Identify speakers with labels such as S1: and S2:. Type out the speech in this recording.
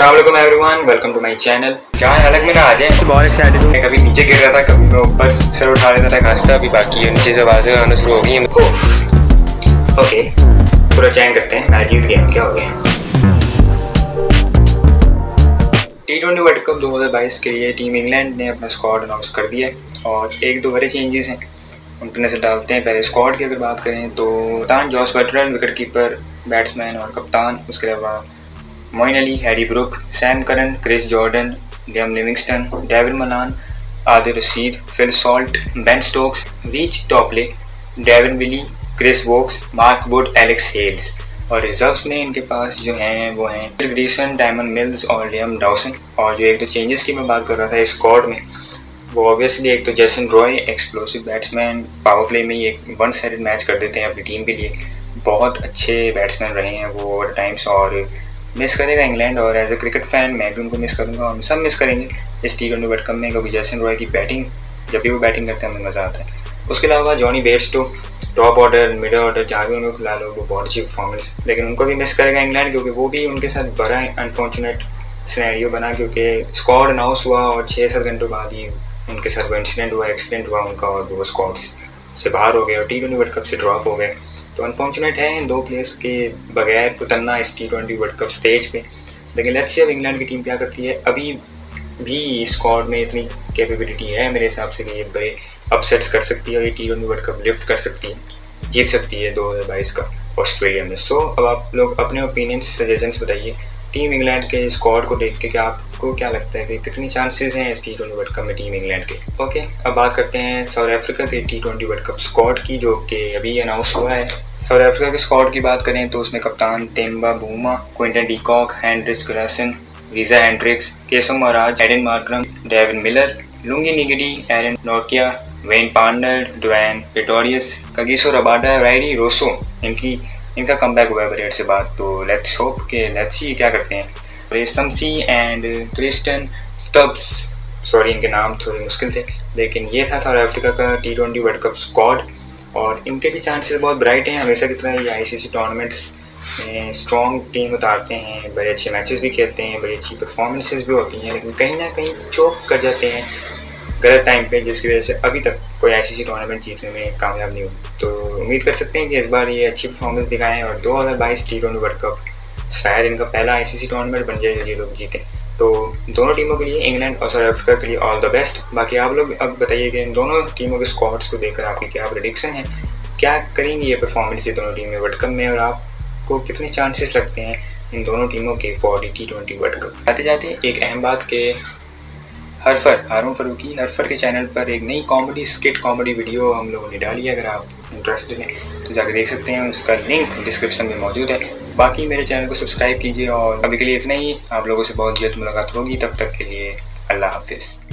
S1: Aslam everyone welcome to my channel. जहाँ अलग में ना आ जाए बहुत हूँ। मैं कभी नीचे गिर रहा था कभी मैं ऊपर सर उठा लेता था खांसता अभी बाकी है नीचे से आवाज़ें आना शुरू हो गई हैं। ओके पूरा चैन करते हैं। जीत गया क्या हो गया? टी ट्वेंटी वर्ल्ड कप 2022 के लिए टीम इंग्लैंड ने अपना स्क्वाड अनाउंस कर दिया है और एक दो बड़े चेंजेस हैं। उन पर नज़र डालते हैं। पहले स्क्वाड की अगर बात करें तो कप्तान Jos Buttler wicket keeper batsman और कप्तान उसके अलावा Moeen Ali Harry Brook Sam Curran Chris Jordan Liam Livingstone David Malan Adil Rashid Phil Salt Ben Stokes Reece Topley David Willey Chris Woakes Mark Wood Alex Hales और reserves में इनके पास जो हैं, वो हैं ग्रीसन डायमंड मिल्स और Liam Dawson और जो एक दो चेंजेस की मैं बात कर रहा था स्कॉड में, वो ऑब्वियसली एक तो Jason Roy explosive batsman power play में एक वन साइड मैच कर देते हैं अपनी टीम के लिए। बहुत अच्छे बैट्समैन रहे हैं वो ओवर टाइम्स और मिस करेगा इंग्लैंड और एज ए क्रिकेट फ़ैन मैं भी उनको मिस करूँगा। हम सब मिस करेंगे इस टी ट्वेंटी वर्ल्ड कप में, क्योंकि जैसन रॉय की बैटिंग जब भी वो बैटिंग करते हैं, हमें मज़ा आता है। उसके अलावा Jonny Bairstow top order middle order जहाँ भी उनको खिला लो, वो बहुत अच्छी परफॉर्मेंस लेकिन उनको भी मिस करेगा इंग्लैंड, क्योंकि वो भी उनके साथ बड़ा अनफॉर्चुनेट सिनेरियो बना, क्योंकि स्क्वाड अनाउंस हुआ और छः सात घंटों बाद ही उनके साथ वो इंसिडेंट हुआ एक्सीडेंट हुआ उनका और वो स्क्वाड्स से बाहर हो गए और टी ट्वेंटी वर्ल्ड कप से ड्रॉप हो गए। तो अनफॉर्चुनेट है इन दो प्लेयर्स के बगैर उतरना इस T twenty World Cup stage पे। लेकिन लेट्स सी अब इंग्लैंड की टीम क्या करती है। अभी भी स्क्वाड में इतनी कैपेबिलिटी है मेरे हिसाब से कि ये बड़े अपसेट्स कर सकती है और ये T twenty World Cup lift कर सकती है जीत सकती है दो हज़ार बाईस का ऑस्ट्रेलिया में। सो so, अब आप लोग अपने ओपिनियन सजेशंस बताइए। टीम इंग्लैंड के स्क्वाड को देख के क्या आपको क्या लगता है कि कितनी चांसेस हैं इस टी ट्वेंटी वर्ल्ड कप में टीम इंग्लैंड के? ओके अब बात करते हैं साउथ अफ्रीका के T twenty World Cup squad की, जो कि अभी अनाउंस हुआ है। साउथ अफ्रीका के स्क्वाड की बात करें तो उसमें कप्तान Temba बूमा Quinton de Kock Hendricks ग्रासन visa Hendricks केसो महाराज Aiden Markram Devine Miller lungi Nigdi Eran Nokia when पांडर ड्वैन Pretorius Kagiso Rabada राइडी Roseau इनकी इनका कम बैक हुआ है से बात तो लेट्स होप के लेट्स सी क्या करते हैं। रेसम सी एंड क्रिस्टन स्टब्स सॉरी इनके नाम थोड़े मुश्किल थे, लेकिन ये था साउथ अफ्रीका का T twenty world cup squad और इनके भी चांसेस बहुत ब्राइट हैं, हमेशा की तरह ये आई सी सी टूर्नामेंट्स में स्ट्रॉन्ग टीम उतारते हैं, बड़े अच्छे मैचेस भी खेलते हैं, बड़ी अच्छी परफॉर्मेंसेज भी होती हैं, लेकिन कहीं ना कहीं चौक कर जाते हैं गलत टाइम पे, जिसकी वजह से अभी तक कोई आई टूर्नामेंट जीतने में कामयाब नहीं हुई तो उम्मीद कर सकते हैं कि इस बार ये अच्छी परफॉर्मेंस दिखाएँ और 2022 टी ट्वेंटी वर्ल्ड कप शायद इनका पहला आईसीसी टूर्नामेंट बन जाए ये लोग जीतें। तो दोनों टीमों के लिए, इंग्लैंड और साउथ अफ्रीका के लिए ऑल द बेस्ट बाकी आप लोग अब बताइए कि इन दोनों टीमों के स्क्वाड्स को देखकर आपकी क्या प्रडिक्शन है? क्या करेंगी ये परफॉर्मेंस ये दोनों टीमें वर्ल्ड कप में और आपको कितने चांसेस लगते हैं इन दोनों टीमों के for T twenty World Cup आते जाते एक अहम बात के हरफर हारून फरूकी हरफर के चैनल पर एक नई कॉमेडी स्किट कॉमेडी वीडियो हम लोगों ने डाली है। अगर आप इंटरेस्टेड हैं तो जाकर देख सकते हैं, उसका लिंक डिस्क्रिप्शन में मौजूद है। बाकी मेरे चैनल को सब्सक्राइब कीजिए और अभी के लिए इतना ही। आप लोगों से बहुत जल्द मुलाकात होगी, तब तक के लिए अल्लाह हाफिज़।